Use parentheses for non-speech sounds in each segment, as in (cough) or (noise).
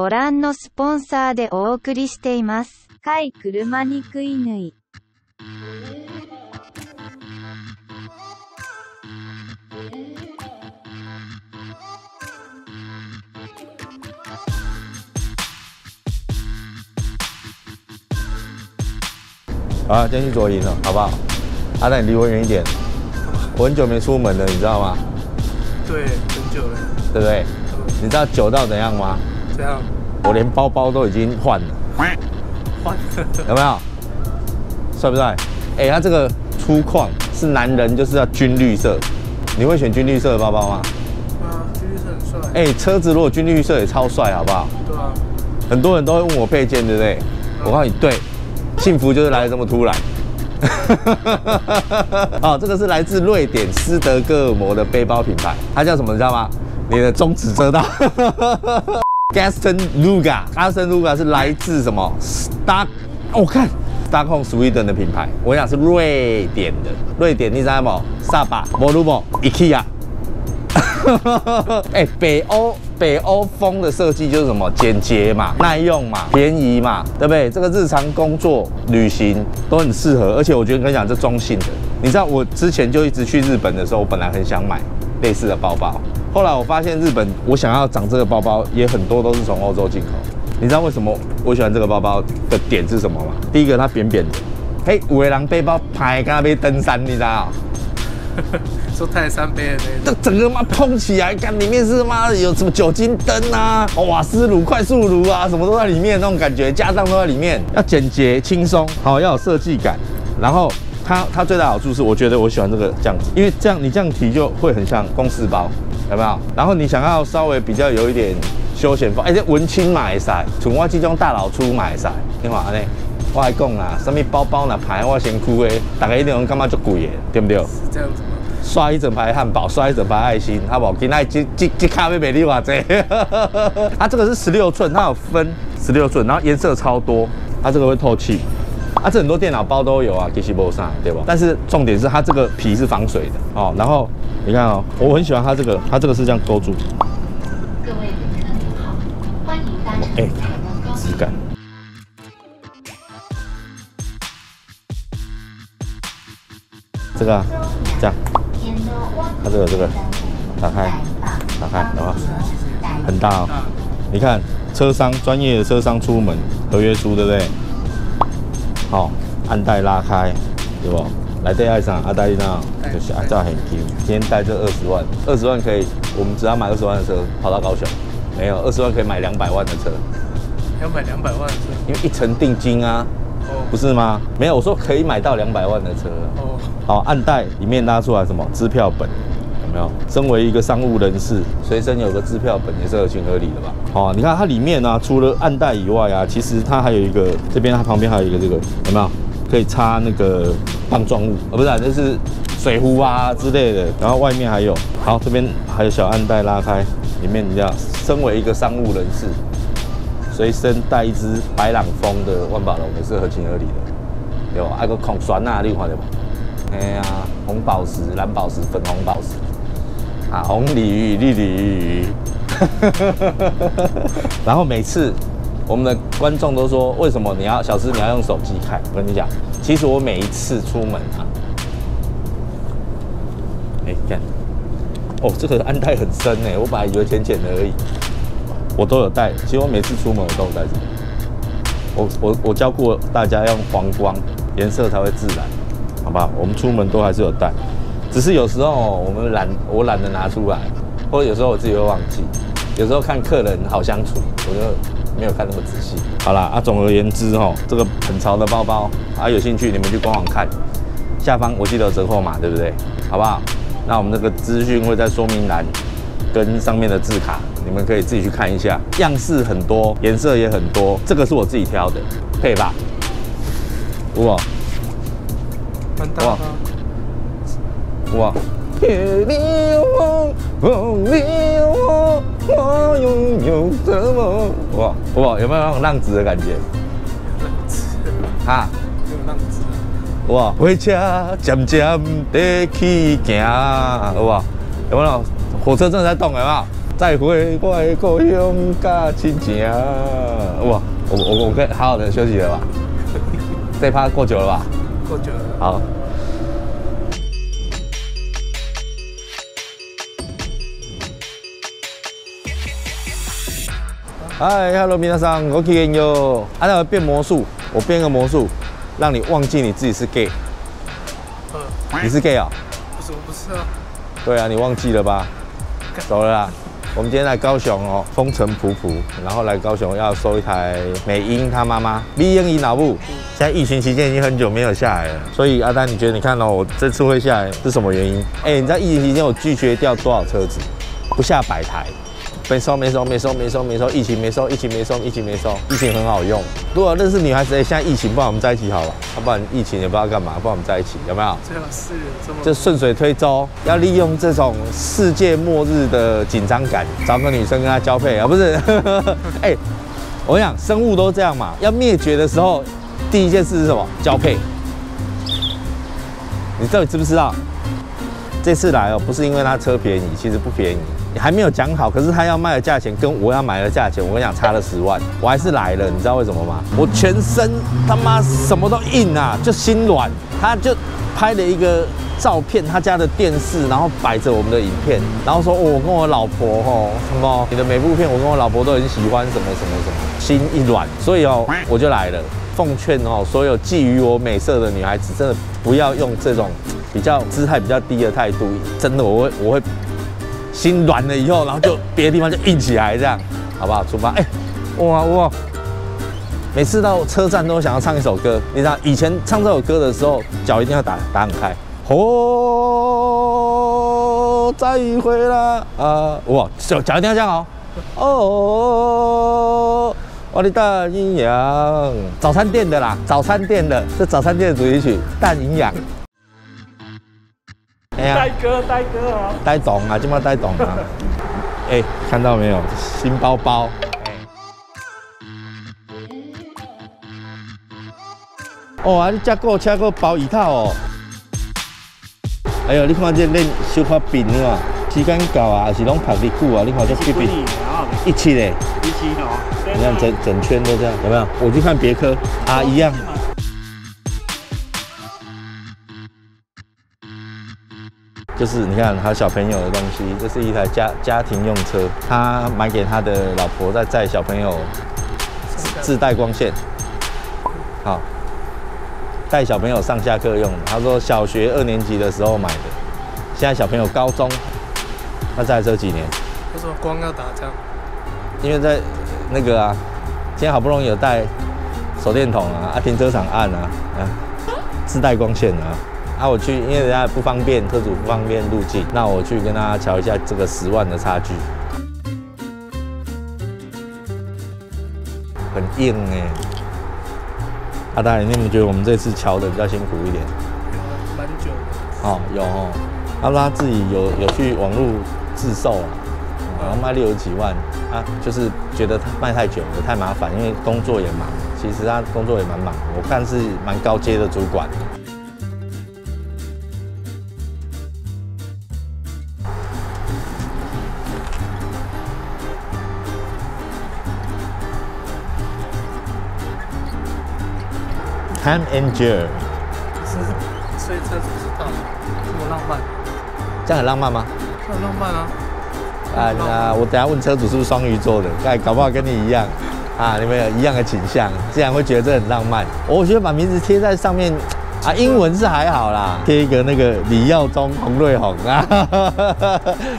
ご覧のスポンサーでお送りしています。車に食いぬい。好啊，今天去左营了，好不好？阿蛋，你离我远一点，我很久没出门了，你知道吗？对，很久了。对不对？你知道久到怎样吗？这样我连包包都已经换了，换，有没有？帅不帅？哎、它这个粗犷是男人就是要军绿色，你会选军绿色的包包吗？啊，军绿色很帅。哎、车子如果军绿色也超帅，好不好？对啊，很多人都会问我配件，对不对？我告诉你，对，幸福就是来的这么突然。(laughs) 哦，这个是来自瑞典斯德哥尔摩的背包品牌，它叫什么？你知道吗？你的中指遮到。Gaston Luga，Gaston Luga 是来自什么？Star，我、看 Stockholm Sweden 的品牌，我想是瑞典的。瑞典你知道吗？萨巴、摩鲁莫、IKEA。哎、北欧北欧风的设计就是什么简洁嘛、耐用嘛、便宜嘛，对不对？这个日常工作、旅行都很适合，而且我觉得跟你讲，这中性的。你知道我之前就一直去日本的时候，我本来很想买类似的包包，后来我发现日本我想要长这个包包也很多都是从欧洲进口。你知道为什么我喜欢这个包包的点是什么吗？第一个它扁扁的，嘿，五位郎背包拍刚被登山，你知道？(laughs) 说泰山杯的那整个妈碰起来，看里面是妈有什么酒精灯啊、瓦斯炉、快速炉啊，什么都在里面，那种感觉，家当都在里面，要简洁轻松，好要有设计感。然后它它最大好处是，我觉得我喜欢这个这样子，因为这样你这样提就会很像公事包，有没有？然后你想要稍微比较有一点休闲风，哎、这文青买晒，从我这种大老粗买噻，你看安尼。我还讲啦，什么包包啦牌我先哭诶，大家一定感觉足贵的，对不对？是这样子吗？刷一整排汉堡，刷一整排爱心，好不好？今天这这这咖啡美丽哇这，它 (laughs) 这个是十六寸，它有分十六寸，然后颜色超多，它这个会透气。啊，这很多电脑包都有啊，其实没啥，对吧？但是重点是它这个皮是防水的哦。然后你看哦，我很喜欢它这个，它这个是这样勾住，各位旅客您好，欢迎搭乘哎台湾高质感。这个啊，这样，它这个这个打开，打开，然后很大哦。你看，车商专业的车商出门，合约书对不对？好、暗带拉开，对不？来对爱上阿黛丽娜就是按照很 Q。今天带这二十万，二十万可以，我们只要买二十万的车跑到高雄，没有二十万可以买两百万的车，要买两百万的车。因为一层定金啊，哦不是吗？没有，我说可以买到两百万的车。哦，好，暗袋里面拉出来什么支票本，有没有？身为一个商务人士，随身有个支票本也是合情合理的吧？好、你看它里面呢、除了暗袋以外啊，其实它还有一个，这边它旁边还有一个这个，有没有？可以插那个棒状物，呃，不是、啊，这是水壶啊之类的。然后外面还有，好，这边还有小暗袋拉开，里面你要，身为一个商务人士，随身带一支白朗峰的万宝龙也是合情合理的。有，还有个孔栓啊，你有看到无？哎呀，红宝石、蓝宝石、粉红宝石，啊，红鲤鱼、绿鲤鱼。(laughs) 然后每次我们的观众都说，为什么你要小师你要用手机看？我跟你讲，其实我每一次出门啊，哎，看，哦，这个安带很深哎，我本来以为浅浅的而已，我都有带。其实我每次出门我都有带这个。我我我教过大家用黄光，颜色才会自然，好不好？我们出门都还是有带，只是有时候我们懒，我懒得拿出来，或者有时候我自己会忘记，有时候看客人好相处，我就没有看那么仔细。好啦，啊，总而言之哦，这个很潮的包包啊，有兴趣你们去官网看，下方我记得有折扣码，对不对？好不好？那我们这个资讯会在说明栏跟上面的字卡，你们可以自己去看一下，样式很多，颜色也很多，这个是我自己挑的，配吧？哇哇啊。哇！别离我，哦离我，我拥有什么？哇哇，有没有那种浪子的感觉？哈，没有浪子啊。哇！火车渐渐地去行，哇！有没有？火车正在动，有没有？再回我的故乡甲亲情。哇，我我我可以好好的休息了吧？(laughs) 这趴过久了吧？过久了。好。嗨，Hello，皆さん，我きげんよう。啊，那个变魔术，我变个魔术，让你忘记你自己是 gay。嗯，你是 gay 啊？不是，我不是啊。对啊，你忘记了吧？走了啦。我们今天来高雄哦，风尘仆仆，然后来高雄要收一台美英她妈妈 V 英姨脑部。现在疫情期间已经很久没有下来了，所以阿丹，你觉得你看到我这次会下来是什么原因？哎，你知道疫情期间我拒绝掉多少车子？不下百台。 没收没收没收没收没收，疫情没收疫情没收疫情没收，疫情很好用。如果认识女孩子，哎，现在疫情，不然我们在一起好了，要不然疫情也不知道干嘛，不然我们在一起有没有？最好是这么就顺水推舟，要利用这种世界末日的紧张感，找个女生跟她交配啊，不是？(laughs) 哎，我跟你讲，生物都这样嘛，要灭绝的时候，第一件事是什么？交配。你到底知不知道？这次来哦，不是因为他车便宜，其实不便宜，你你还没有讲好。可是他要卖的价钱跟我要买的价钱，我跟你讲差了十万，我还是来了。你知道为什么吗？我全身他妈什么都硬啊，就心软。他就拍了一个照片，他家的电视，然后摆着我们的影片，然后说我跟我老婆吼什么，你的每部片我跟我老婆都很喜欢，什么什么什么，心一软，所以哦我就来了。奉劝哦，所有觊觎我美色的女孩子，真的不要用这种。比较姿态比较低的态度，真的我会我会心软了以后，然后就别的地方就硬起来，这样好不好？出发！哎，哇哇！每次到车站都想要唱一首歌，你知道以前唱这首歌的时候，脚一定要打打很开。哦，再会啦啊！哇，脚脚一定要这样哦。哦，我的大阴阳，早餐店的啦，早餐店的，这早餐店的主题曲《淡营养》。呆哥，呆哥啊，呆懂啊，今麦呆懂啊。(laughs) 哎，看到没有，新包包。哦啊，你加购车个包一套哦。哎呦，你看这恁小花饼哇，时间到啊，还是拢拍你久啊？你看这这边一起嘞，一起的哦。你看整整圈都这样，有没有？我去看别科啊，一样。就是你看他小朋友的东西，这是一台家家庭用车，他买给他的老婆在载小朋友，自带光线，好，带小朋友上下课用。他说小学二年级的时候买的，现在小朋友高中，那在这几年，为什么光要打这样？因为在那个啊，今天好不容易有带手电筒啊，啊停车场按啊，啊自带光线啊。啊，我去，因为人家不方便，车主不方便入境，那我去跟他瞧一下这个十万的差距，很硬哎。阿大，你有没有觉得我们这次瞧的比较辛苦一点？有，蛮久的。哦，有哦。他说他自己有有去网络自售啊，然后卖六十几万啊，就是觉得他卖太久了，太麻烦，因为工作也忙。其实他工作也蛮忙，我看是蛮高阶的主管。Time and Joy，是，所以车主知道，这么浪漫，这样很浪漫吗？很浪漫啊！啊，那我等下问车主是不是双鱼座的，哎，搞不好跟你一样，啊，你们有一样的倾向，竟然会觉得这很浪漫。我觉得把名字贴在上面。啊，英文是还好啦，贴一个那个李耀忠、洪瑞红啊，(laughs)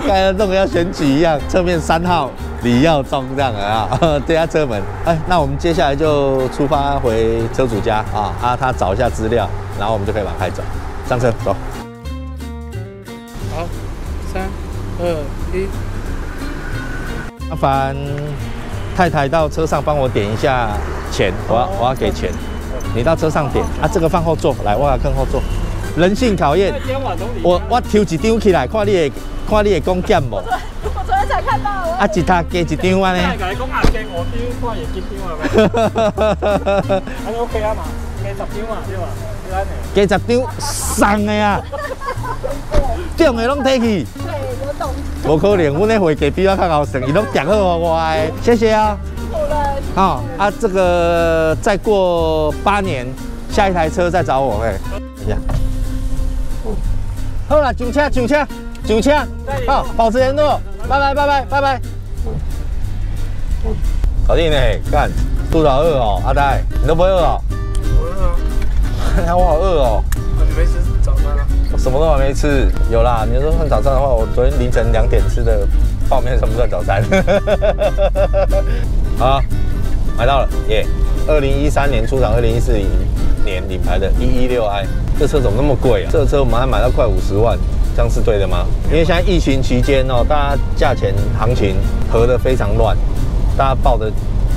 刚才那个要选举一样，侧面三号李耀忠这样啊，(laughs) 对下车门。哎，那我们接下来就出发回车主家啊，啊，他找一下资料，然后我们就可以把它开走。上车走。好，三二一。麻烦太太到车上帮我点一下钱，我要我要给钱。你到车上点啊，这个放后座，来，我要看后座。人性考验，我我抽一张起来，看你的看你的弓箭无？啊，一他加一张啊呢？我讲啊，加五张，看也几张啊？哈哈哈哈哈哈。(laughs) 安 OK 啊嘛？加十张啊，对吧？加十张送的啊，重的拢摕去。无可能，阮的会计比我较高算，伊拢订好互我的，谢谢啊。好啊，这个再过八年，下一台车再找我哎。等一下。好了，上车，上车，上车。好，保持联络，拜拜，拜拜，拜拜。搞定呢，干，肚子好饿哦，阿呆，你都不饿哦？我饿啊，哎 (laughs) 我好饿哦。你没吃早餐啊？我什么都还没吃，有啦。你说算早餐的话，我昨天凌晨两点吃的泡面算不算早餐？(laughs) 好，买到了，耶！二零一三年出厂，二零一四年领牌的一一六 i，这车怎么那么贵啊？这车我们还买到快五十万，这样是对的吗？因为现在疫情期间哦，大家价钱行情合的非常乱，大家报的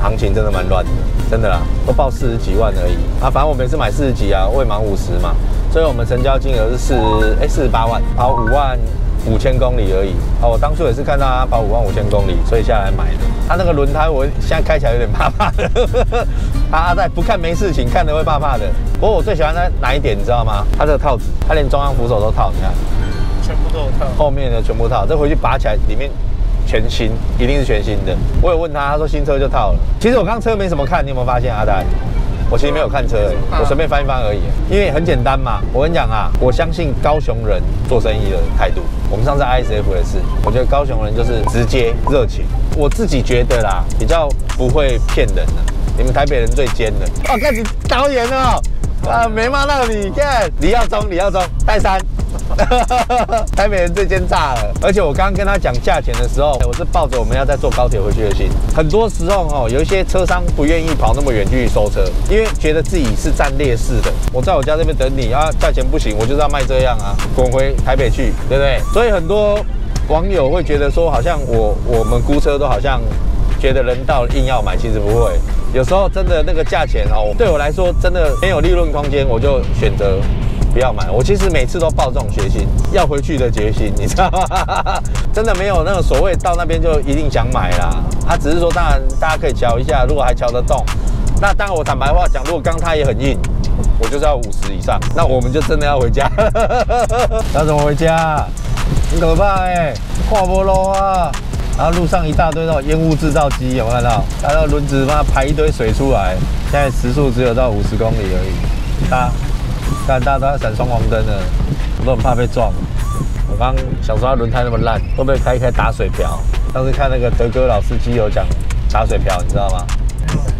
行情真的蛮乱的，真的啦，都报四十几万而已啊。反正我每次买四十几啊，未满五十嘛，所以我们成交金额是四哎四十八万，跑五万五千公里而已。哦，我当初也是看到他跑五万五千公里，所以下来买的。他那个轮胎，我现在开起来有点怕怕的。他 (laughs) 阿在不看没事情，看的会怕怕的。不过我最喜欢他哪一点，你知道吗？他这个套子，他连中央扶手都套，你看全部都有套。后面的全部套，这回去拔起来里面。全新，一定是全新的。我有问他，他说新车就套了。其实我刚车没怎么看，你有没有发现阿呆？我其实没有看车、欸，我随便翻一翻而已。因为很简单嘛，我跟你讲啊，我相信高雄人做生意的态度。我们上次 ISF 也是，我觉得高雄人就是直接热情。我自己觉得啦，比较不会骗人的。你们台北人最尖的。哦，开始导演哦，啊，没骂到你，看李耀忠，李耀忠，戴三。(laughs) 台北人最奸诈了，而且我刚刚跟他讲价钱的时候，我是抱着我们要再坐高铁回去的心。很多时候哦，有一些车商不愿意跑那么远去收车，因为觉得自己是占劣势的。我在我家这边等你啊，价钱不行，我就是要卖这样啊，滚回台北去，对不对？所以很多网友会觉得说，好像我我们估车都好像觉得人到硬要买，其实不会。有时候真的那个价钱哦，对我来说真的没有利润空间，我就选择。不要买，我其实每次都抱这种决心，要回去的决心，你知道吗？(laughs) 真的没有那个所谓到那边就一定想买啦。他只是说，当然大家可以瞧一下，如果还瞧得动，那当然我坦白话讲，如果刚它也很硬，我就是要五十以上，那我们就真的要回家。(laughs) 要怎么回家？很可怕哎，跨波路啊，然后路上一大堆那种烟雾制造机，有没有看到？然后轮子嘛排一堆水出来，现在时速只有到五十公里而已，大。看，大家都在闪双黄灯呢，我都很怕被撞。我刚想说，他轮胎那么烂，会不会开一开打水漂？当时看那个德哥老司机有讲打水漂，你知道吗？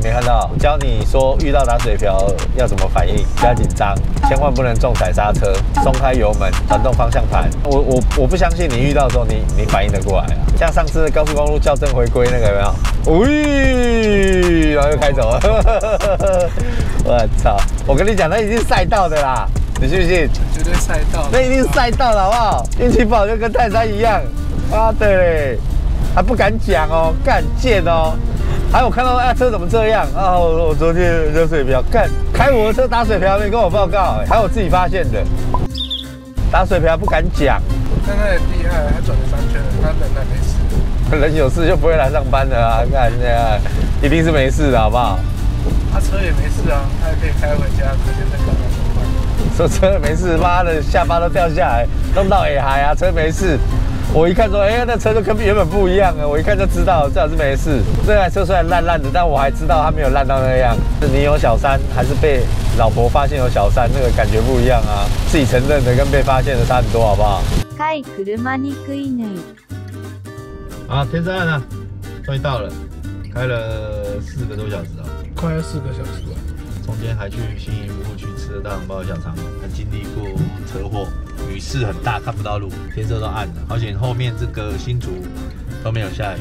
你没看到？教你说遇到打水漂要怎么反应，不要紧张，千万不能重踩刹车，松开油门，转动方向盘。我我我不相信你遇到的时候，你你反应得过来啊？像上次高速公路校正回归那个有没有？喂，然后又开走了。(laughs) 我操！我跟你讲，那已经赛道的啦，你信不信？绝对赛道。那一定是赛道了，好不好？运气不好就跟泰山一样。啊，对嘞，还不敢讲哦，干贱哦。还有看到啊，车怎么这样啊？我我昨天热水瓢，看开我的车打水瓢，没跟我报告，还有我自己发现的。打水瓢不敢讲。但他很厉害，他转了三圈了，他人还没事。人有事就不会来上班的啊！看这样，一定是没事的，好不好？他车也没事啊，他也可以开回家，隔天再赶来上班。说车没事，妈的下巴都掉下来，弄到也还啊，车没事。我一看说，哎，那车就跟原本不一样啊！我一看就知道，最好是没事。这台车虽然烂烂的，但我还知道它没有烂到那样。是你有小三，还是被老婆发现有小三，那个感觉不一样啊！自己承认的跟被发现的差很多，好不好？開車に食いぬい。啊，天山呢？终于到了，开了四个多小时哦，快要四个小时了。 中间还去新营服务区吃了大红包小肠，还经历过车祸。雨势很大，看不到路，天色都暗了。好险后面这个新竹都没有下雨，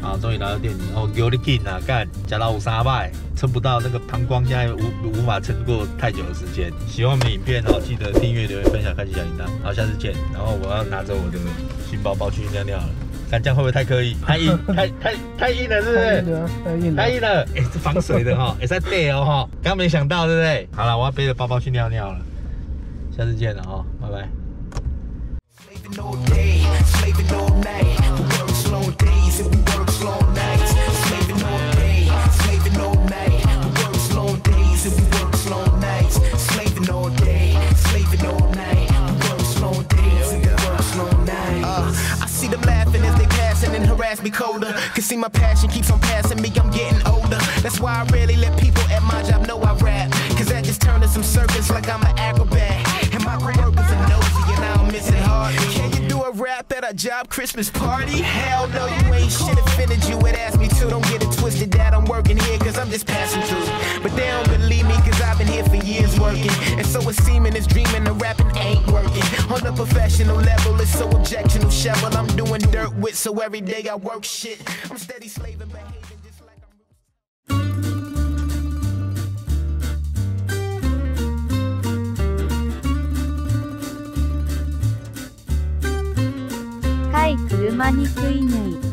啊，终于来到店里。哦，有你劲啊，干，加到五三百，撑不到那个膀胱，现在无无法撑过太久的时间。喜欢我们影片哦，记得订阅、留言、分享、开启小铃铛。好，下次见。然后我要拿着我的新包包去尿尿了，看这样会不会太刻意？(laughs) 太硬，太太太硬了，是不是？太硬了。太硬了，哎，是防水的哈，(laughs) 也在背哦哈。刚没想到，对不对？好了，我要背着包包去尿尿了。下次见了哈，拜拜。Christmas party? Hell no, you ain't shit offended you would ask me to. Don't get it twisted that I'm working here cause I'm just passing through. But they don't believe me cause I've been here for years working. And so it's seeming it's dreaming the rapping ain't working. On a professional level, it's so objectional shovel. I'm doing dirt with, so every day I work shit. I'm steady slaving, い車に吸いぬい。